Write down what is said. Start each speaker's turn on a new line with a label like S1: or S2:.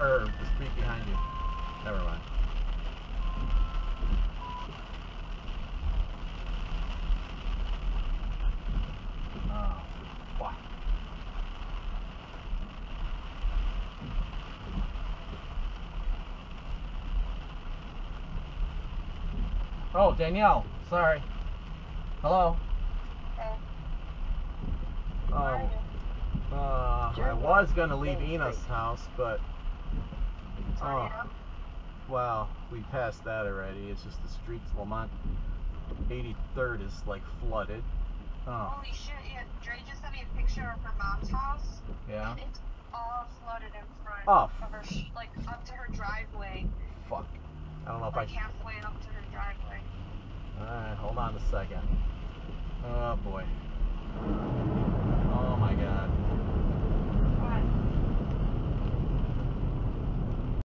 S1: or the street behind you. Never mind. Oh, fuck. Oh, Danielle. Sorry. Hello.
S2: Hey,
S1: Um, uh, I was gonna leave Enos' house, but oh, Wow, we passed that already. It's just the streets, Lamont 83rd is like flooded. Oh,
S2: Holy shit, yeah. Dre just sent me a picture of her mom's house.
S1: yeah.
S2: And it's all flooded in front
S1: Oh.
S2: of her, like up to her driveway.
S1: Fuck. I don't know if
S2: Like
S1: I.
S2: halfway up to her driveway.
S1: Alright, hold on a second. Oh boy.